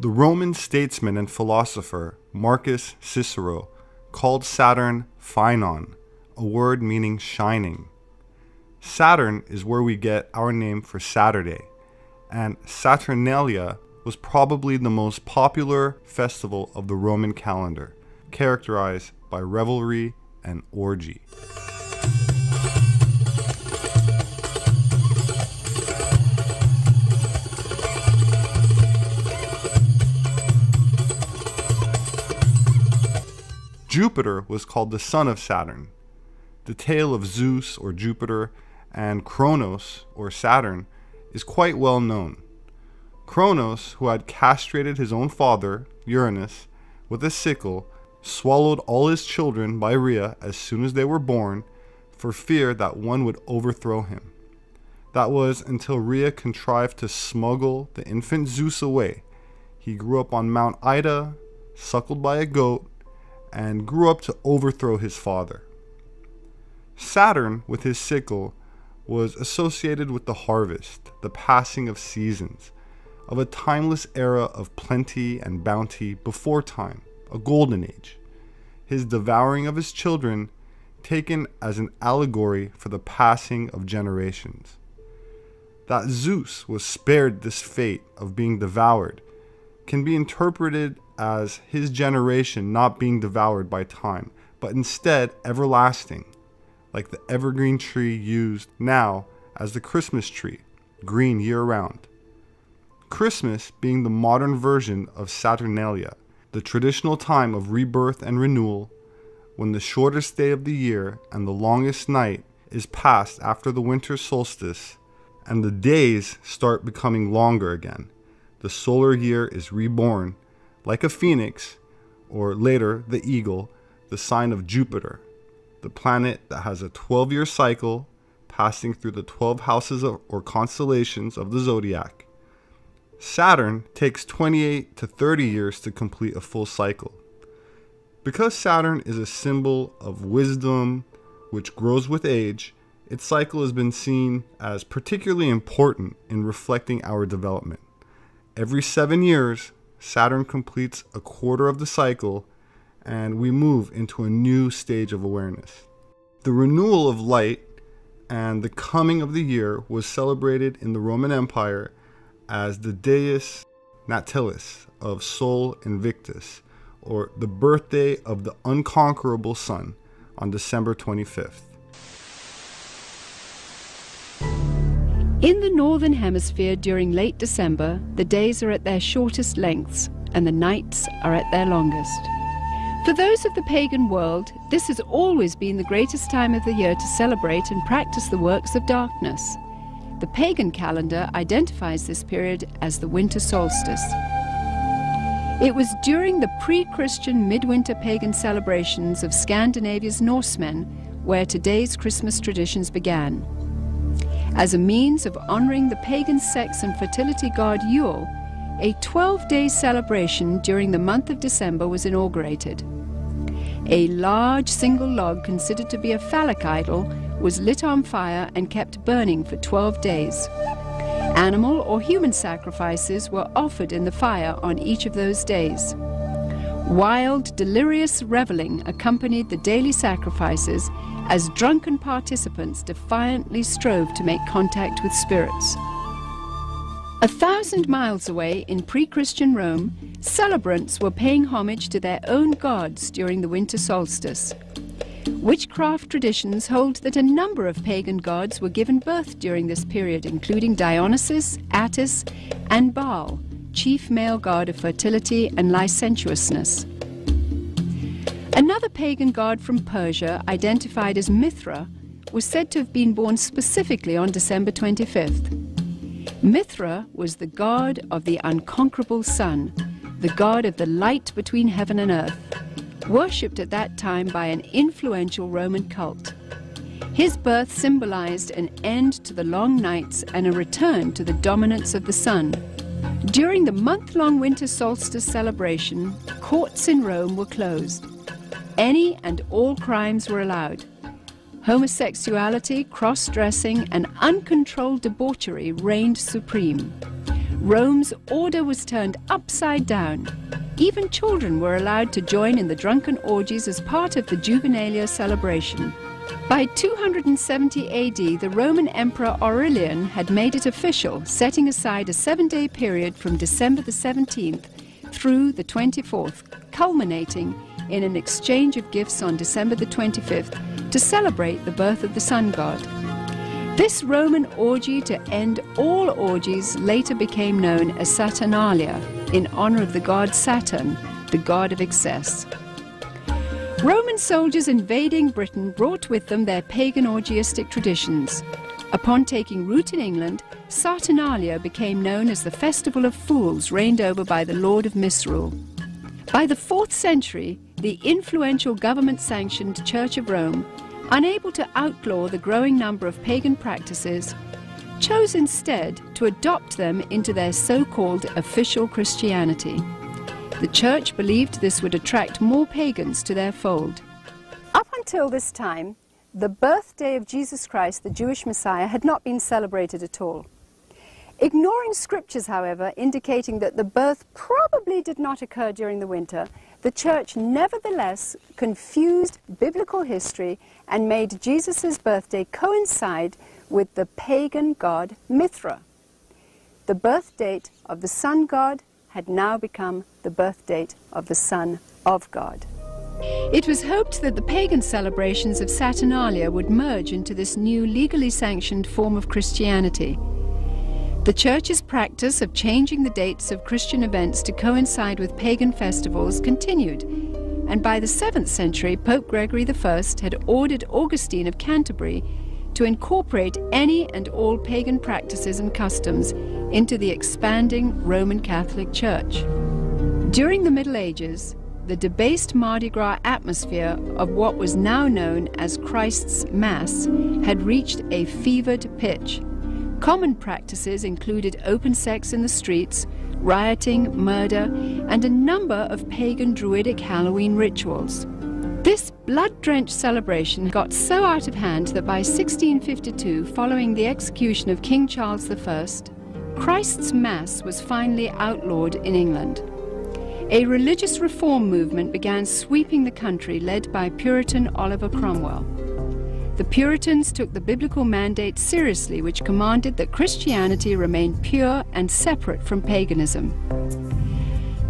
The Roman statesman and philosopher Marcus Cicero called Saturn Phaenon, a word meaning shining. Saturn is where we get our name for Saturday, and Saturnalia was probably the most popular festival of the Roman calendar, characterized by revelry and orgy. Jupiter was called the son of Saturn. The tale of Zeus or Jupiter and Kronos or Saturn is quite well known. Kronos, who had castrated his own father, Uranus, with a sickle, swallowed all his children by Rhea as soon as they were born, for fear that one would overthrow him. That was until Rhea contrived to smuggle the infant Zeus away. He grew up on Mount Ida, suckled by a goat, and grew up to overthrow his father. Saturn, with his sickle, was associated with the harvest, the passing of seasons, of a timeless era of plenty and bounty before time, a golden age. His devouring of his children taken as an allegory for the passing of generations. That Zeus was spared this fate of being devoured can be interpreted as his generation not being devoured by time, but instead everlasting, like the evergreen tree used now as the Christmas tree, green year round. Christmas being the modern version of Saturnalia, the traditional time of rebirth and renewal, when the shortest day of the year and the longest night is passed after the winter solstice, and the days start becoming longer again. The solar year is reborn, like a phoenix, or later the eagle, the sign of Jupiter, the planet that has a 12 year cycle passing through the 12 houses of, or constellations of the zodiac. Saturn takes 28 to 30 years to complete a full cycle. Because Saturn is a symbol of wisdom, which grows with age, its cycle has been seen as particularly important in reflecting our development. Every seven years, Saturn completes a quarter of the cycle and we move into a new stage of awareness. The renewal of light and the coming of the year was celebrated in the Roman Empire as the Dies Natalis of Sol Invictus, or the birthday of the unconquerable sun, on December 25th. In the Northern Hemisphere during late December, the days are at their shortest lengths and the nights are at their longest. For those of the pagan world, this has always been the greatest time of the year to celebrate and practice the works of darkness. The pagan calendar identifies this period as the winter solstice. It was during the pre Christian midwinter pagan celebrations of Scandinavia's Norsemen where today's Christmas traditions began. As a means of honoring the pagan sex and fertility god Yule, a 12 day celebration during the month of December was inaugurated. A large single log, considered to be a phallic idol, was lit on fire and kept burning for 12 days. Animal or human sacrifices were offered in the fire on each of those days. Wild, delirious reveling accompanied the daily sacrifices as drunken participants defiantly strove to make contact with spirits. A thousand miles away in pre Christian Rome, celebrants were paying homage to their own gods during the winter solstice. Witchcraft traditions hold that a number of pagan gods were given birth during this period, including Dionysus, Attis, and Baal, chief male god of fertility and licentiousness. Another pagan god from Persia, identified as Mithra, was said to have been born specifically on December 25th. Mithra was the god of the unconquerable sun, the god of the light between heaven and earth, worshipped at that time by an influential Roman cult. His birth symbolized an end to the long nights and a return to the dominance of the sun. During the month-long winter solstice celebration, courts in Rome were closed. Any and all crimes were allowed. Homosexuality, cross dressing, and uncontrolled debauchery reigned supreme. Rome's order was turned upside down. Even children were allowed to join in the drunken orgies as part of the Juvenalia celebration. By 270 AD, the Roman Emperor Aurelian had made it official, setting aside a seven day period from December the 17th through the 24th, culminating in an exchange of gifts on December the 25th to celebrate the birth of the sun god. This Roman orgy to end all orgies later became known as Saturnalia, in honor of the god Saturn, the god of excess. Roman soldiers invading Britain brought with them their pagan orgiastic traditions. Upon taking root in England, Saturnalia became known as the Festival of Fools reigned over by the Lord of Misrule. By the 4th century, the influential government-sanctioned Church of Rome unable to outlaw the growing number of pagan practices, chose instead to adopt them into their so-called official Christianity. The church believed this would attract more pagans to their fold. Up until this time, the birthday of Jesus Christ, the Jewish Messiah, had not been celebrated at all. Ignoring scriptures, however, indicating that the birth probably did not occur during the winter, the church nevertheless confused biblical history and made Jesus' birthday coincide with the pagan god Mithra. The birth date of the sun god had now become the birth date of the Son of God. It was hoped that the pagan celebrations of Saturnalia would merge into this new legally sanctioned form of Christianity. The Church's practice of changing the dates of Christian events to coincide with pagan festivals continued, and by the 7th century, Pope Gregory I had ordered Augustine of Canterbury to incorporate any and all pagan practices and customs into the expanding Roman Catholic Church. During the Middle Ages, the debased Mardi Gras atmosphere of what was now known as Christ's Mass had reached a fevered pitch. Common practices included open sex in the streets, rioting, murder, and a number of pagan druidic Halloween rituals. This blood-drenched celebration got so out of hand that by 1652, following the execution of King Charles I, Christ's Mass was finally outlawed in England. A religious reform movement began sweeping the country led by Puritan Oliver Cromwell. The Puritans took the biblical mandate seriously, which commanded that Christianity remain pure and separate from paganism.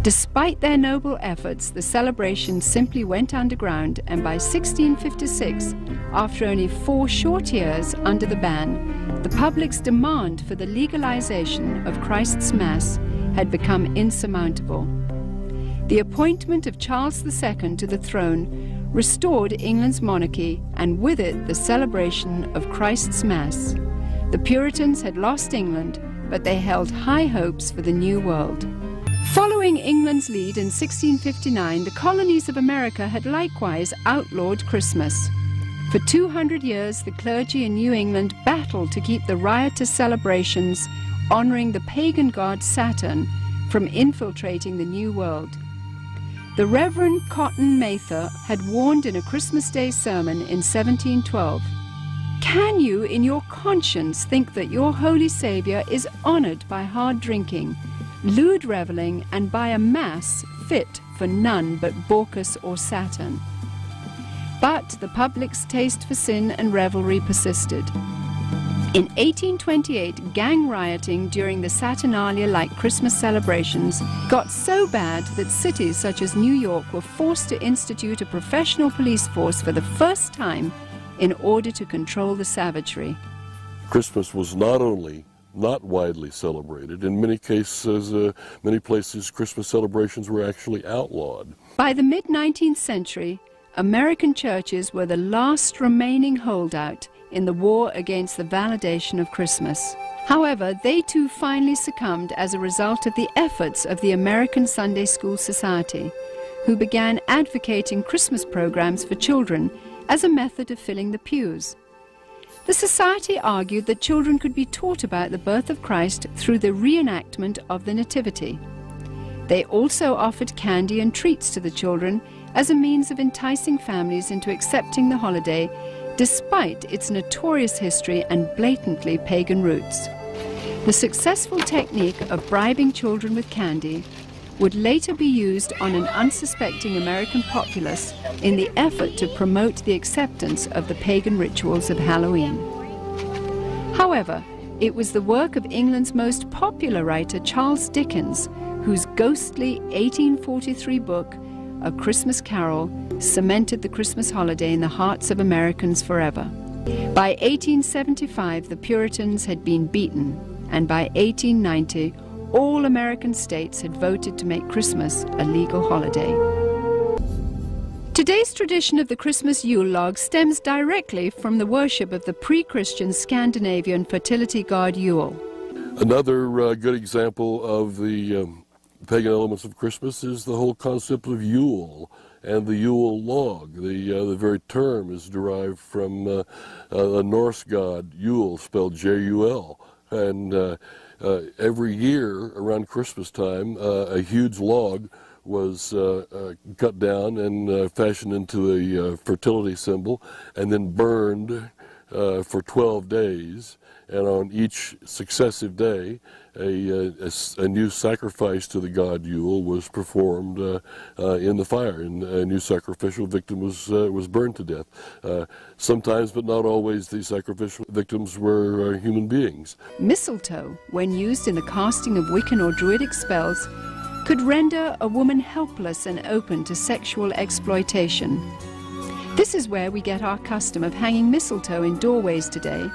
Despite their noble efforts, the celebration simply went underground, and by 1656, after only four short years under the ban, the public's demand for the legalization of Christ's Mass had become insurmountable. The appointment of Charles II to the throne restored England's monarchy and with it the celebration of Christ's Mass. The Puritans had lost England, but they held high hopes for the New World. Following England's lead in 1659, the colonies of America had likewise outlawed Christmas. For 200 years, the clergy in New England battled to keep the riotous celebrations honoring the pagan god Saturn from infiltrating the New World. The Reverend Cotton Mather had warned in a Christmas Day sermon in 1712 Can you, in your conscience, think that your Holy Saviour is honoured by hard drinking, lewd revelling, and by a mass fit for none but Bacchus or Saturn? But the public's taste for sin and revelry persisted. In 1828, gang rioting during the Saturnalia-like Christmas celebrations got so bad that cities such as New York were forced to institute a professional police force for the first time in order to control the savagery. Christmas was not only not widely celebrated. In many cases, uh, many places, Christmas celebrations were actually outlawed. By the mid-19th century, American churches were the last remaining holdout in the war against the validation of Christmas. However, they too finally succumbed as a result of the efforts of the American Sunday School Society, who began advocating Christmas programs for children as a method of filling the pews. The Society argued that children could be taught about the birth of Christ through the reenactment of the Nativity. They also offered candy and treats to the children as a means of enticing families into accepting the holiday despite its notorious history and blatantly pagan roots. The successful technique of bribing children with candy would later be used on an unsuspecting American populace in the effort to promote the acceptance of the pagan rituals of Halloween. However, it was the work of England's most popular writer, Charles Dickens, whose ghostly 1843 book, A Christmas Carol, cemented the Christmas holiday in the hearts of Americans forever. By 1875, the Puritans had been beaten, and by 1890, all American states had voted to make Christmas a legal holiday. Today's tradition of the Christmas Yule log stems directly from the worship of the pre-Christian Scandinavian fertility god Yule. Another uh, good example of the um, pagan elements of Christmas is the whole concept of Yule and the Yule log. The, uh, the very term is derived from uh, uh the Norse god Yule, spelled J-U-L. And uh, uh, every year around Christmas time, a huge log was uh, uh, cut down and uh, fashioned into a fertility symbol and then burned for 12 days. And on each successive day, a, a, a, new sacrifice to the god Yule was performed uh, uh, in the fire, and a new sacrificial victim was uh, was burned to death. sometimes, but not always, the sacrificial victims were human beings. Mistletoe, when used in the casting of Wiccan or Druidic spells, could render a woman helpless and open to sexual exploitation. This is where we get our custom of hanging mistletoe in doorways today,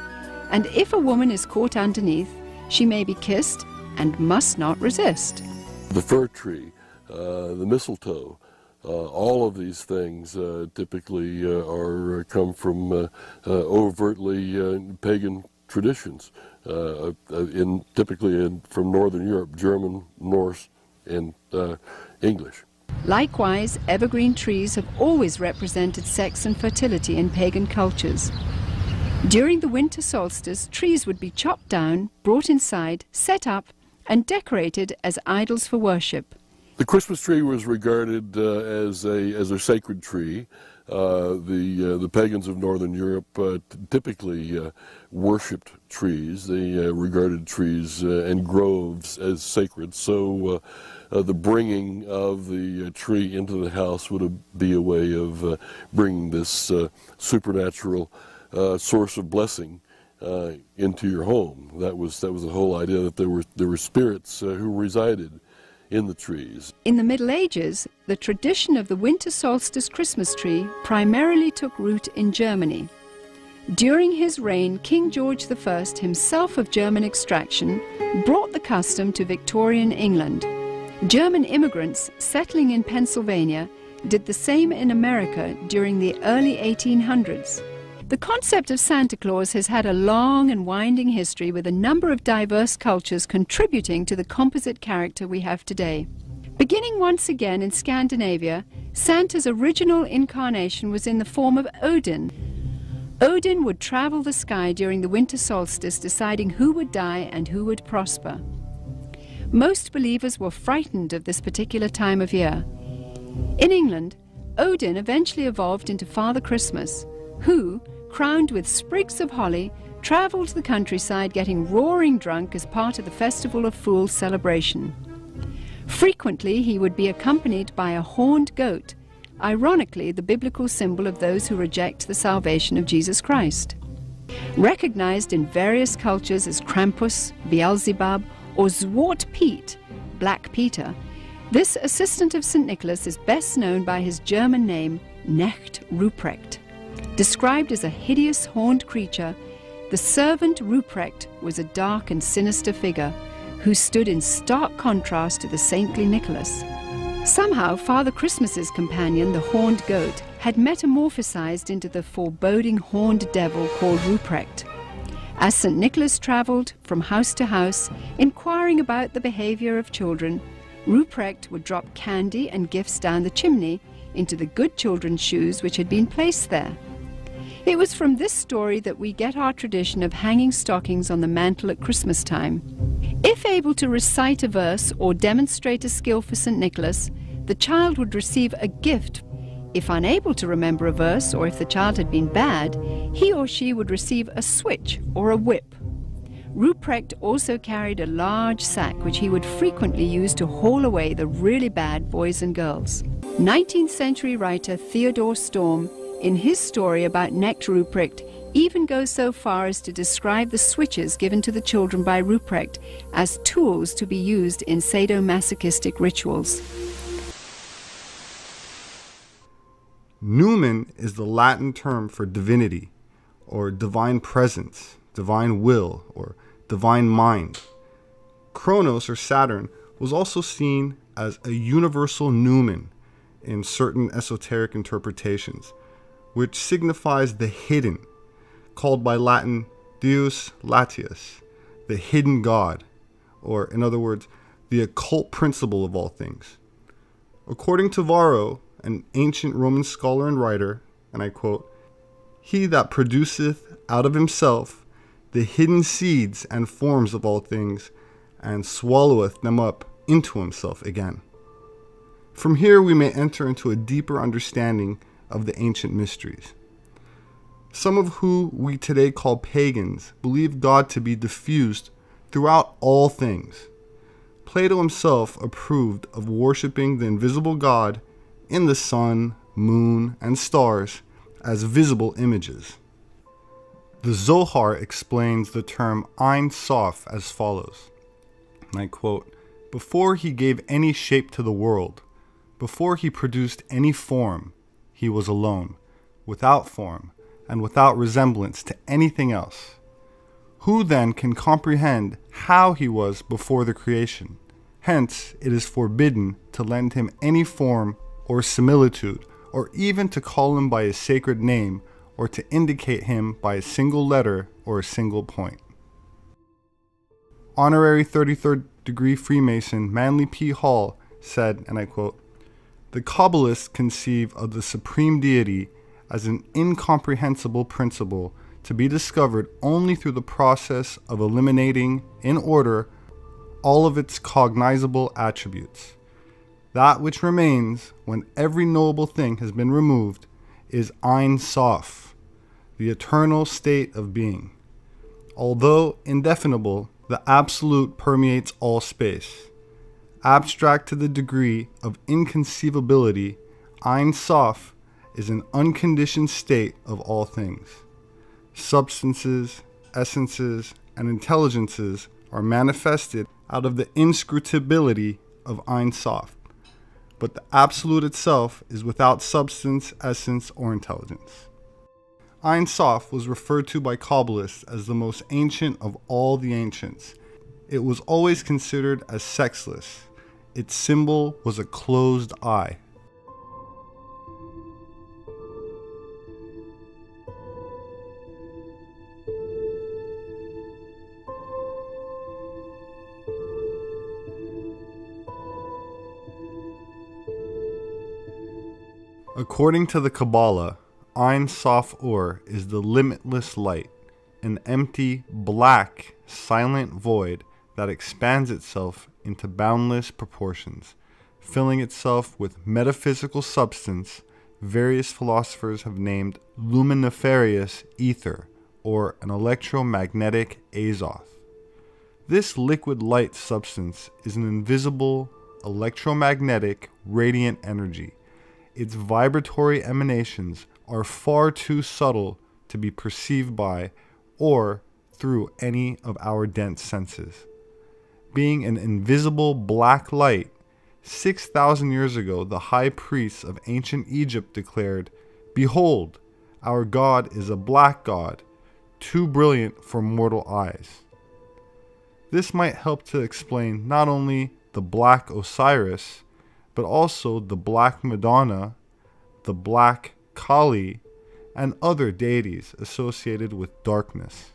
and if a woman is caught underneath, she may be kissed and must not resist. The fir tree, uh, the mistletoe, uh, all of these things uh, typically uh, are uh, come from uh, overtly pagan traditions, in typically in, from Northern Europe, German, Norse, and uh, English. Likewise, evergreen trees have always represented sex and fertility in pagan cultures. During the winter solstice, trees would be chopped down, brought inside, set up, and decorated as idols for worship. The Christmas tree was regarded uh, as, a, as a sacred tree. Uh, the uh, the pagans of northern Europe uh, typically uh, worshipped trees. They uh, regarded trees and groves as sacred. So the bringing of the tree into the house would be a way of bringing this supernatural uh, source of blessing uh, into your home. That was that was the whole idea that there were there were spirits who resided in the trees. In the Middle Ages, the tradition of the winter solstice Christmas tree primarily took root in Germany. During his reign, King George I, himself of German extraction, brought the custom to Victorian England German immigrants settling in Pennsylvania did the same in America during the early 1800s. The concept of Santa Claus has had a long and winding history with a number of diverse cultures contributing to the composite character we have today. Beginning once again in Scandinavia, Santa's original incarnation was in the form of Odin. Odin would travel the sky during the winter solstice deciding who would die and who would prosper. Most believers were frightened of this particular time of year. In England, Odin eventually evolved into Father Christmas, who, crowned with sprigs of holly, travelled the countryside getting roaring drunk as part of the Festival of Fools celebration. Frequently, he would be accompanied by a horned goat, ironically the biblical symbol of those who reject the salvation of Jesus Christ. Recognized in various cultures as Krampus, Beelzebub, or Zwart Piet, Black Peter, this assistant of St. Nicholas is best known by his German name, Knecht Ruprecht. Described as a hideous horned creature, the servant Ruprecht was a dark and sinister figure who stood in stark contrast to the saintly Nicholas. Somehow, Father Christmas's companion, the horned goat, had metamorphosized into the foreboding horned devil called Ruprecht. As St. Nicholas travelled from house to house, inquiring about the behaviour of children, Ruprecht would drop candy and gifts down the chimney into the good children's shoes which had been placed there. It was from this story that we get our tradition of hanging stockings on the mantle at Christmas time. If able to recite a verse or demonstrate a skill for St. Nicholas, the child would receive a gift If unable to remember a verse or if the child had been bad, he or she would receive a switch or a whip. Ruprecht also carried a large sack which he would frequently use to haul away the really bad boys and girls. 19th century writer Theodor Storm, in his story about Knecht Ruprecht, even goes so far as to describe the switches given to the children by Ruprecht as tools to be used in sadomasochistic rituals. Numen is the Latin term for divinity, or divine presence, divine will, or divine mind. Kronos, or Saturn, was also seen as a universal numen in certain esoteric interpretations, which signifies the hidden, called by Latin Deus Latius, the hidden God, or in other words, the occult principle of all things. According to Varro, an ancient Roman scholar and writer, and I quote, He that produceth out of himself the hidden seeds and forms of all things, and swalloweth them up into himself again. From here we may enter into a deeper understanding of the ancient mysteries. Some of who we today call pagans believe God to be diffused throughout all things. Plato himself approved of worshiping the invisible God in the sun, moon, and stars as visible images. The Zohar explains the term Ein Sof as follows. And I quote, Before he gave any shape to the world, before he produced any form, he was alone, without form, and without resemblance to anything else. Who then can comprehend how he was before the creation? Hence, it is forbidden to lend him any form or similitude, or even to call him by his sacred name, or to indicate him by a single letter or a single point. Honorary 33rd degree Freemason Manly P. Hall said, and I quote, The Kabbalists conceive of the supreme deity as an incomprehensible principle to be discovered only through the process of eliminating, in order, all of its cognizable attributes. That which remains when every knowable thing has been removed is Ein Sof, the eternal state of being. Although indefinable, the absolute permeates all space. Abstract to the degree of inconceivability, Ein Sof is an unconditioned state of all things. Substances, essences, and intelligences are manifested out of the inscrutability of Ein Sof but the absolute itself is without substance, essence, or intelligence. Ein Sof was referred to by Kabbalists as the most ancient of all the ancients. It was always considered as sexless. Its symbol was a closed eye. According to the Kabbalah, Ein Sof Or is the limitless light, an empty, black, silent void that expands itself into boundless proportions, filling itself with metaphysical substance various philosophers have named luminiferous ether or an electromagnetic azoth. This liquid light substance is an invisible, electromagnetic, radiant energy its vibratory emanations are far too subtle to be perceived by or through any of our dense senses. Being an invisible black light, 6,000 years ago, the high priests of ancient Egypt declared, Behold, our God is a black God, too brilliant for mortal eyes. This might help to explain not only the black Osiris, but also the Black Madonna, the Black Kali, and other deities associated with darkness.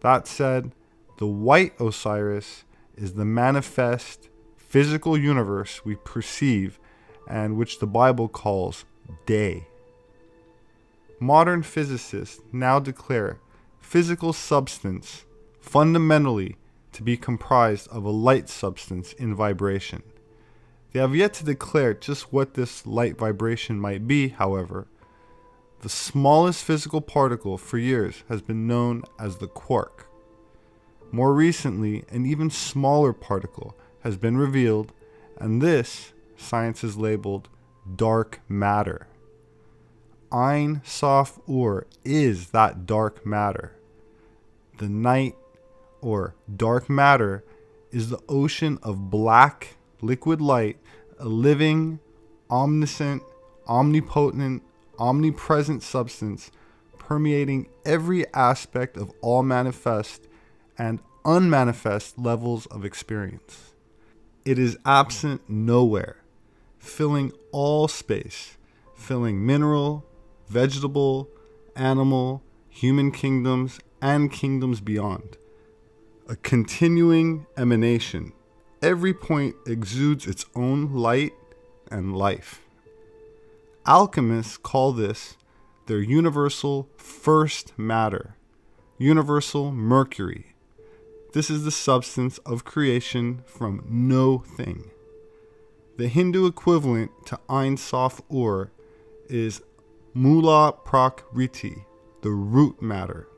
That said, the white Osiris is the manifest physical universe we perceive and which the Bible calls day. Modern physicists now declare physical substance fundamentally to be comprised of a light substance in vibration. They have yet to declare just what this light vibration might be, however. The smallest physical particle for years has been known as the quark. More recently, an even smaller particle has been revealed, and this science is labeled dark matter. Ein Sof Ur is that dark matter. The night or dark matter is the ocean of black liquid light, a living, omniscient, omnipotent, omnipresent substance permeating every aspect of all manifest and unmanifest levels of experience. It is absent nowhere, filling all space, filling mineral, vegetable, animal, human kingdoms, and kingdoms beyond. A continuing emanation. Every point exudes its own light and life. Alchemists call this their universal first matter, universal mercury. This is the substance of creation from no thing. The Hindu equivalent to Ein Sof Ur is Mula Prakriti, the root matter.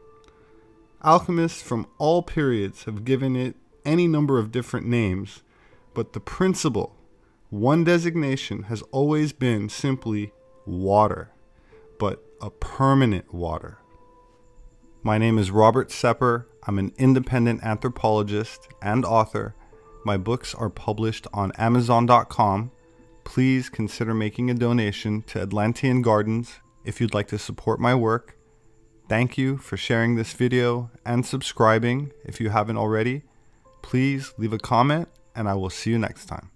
Alchemists from all periods have given it any number of different names, but the principle, one designation, has always been simply water, but a permanent water. My name is Robert Sepehr. I'm an independent anthropologist and author. My books are published on Amazon.com. Please consider making a donation to Atlantean Gardens if you'd like to support my work. Thank you for sharing this video and subscribing if you haven't already. Please leave a comment and I will see you next time.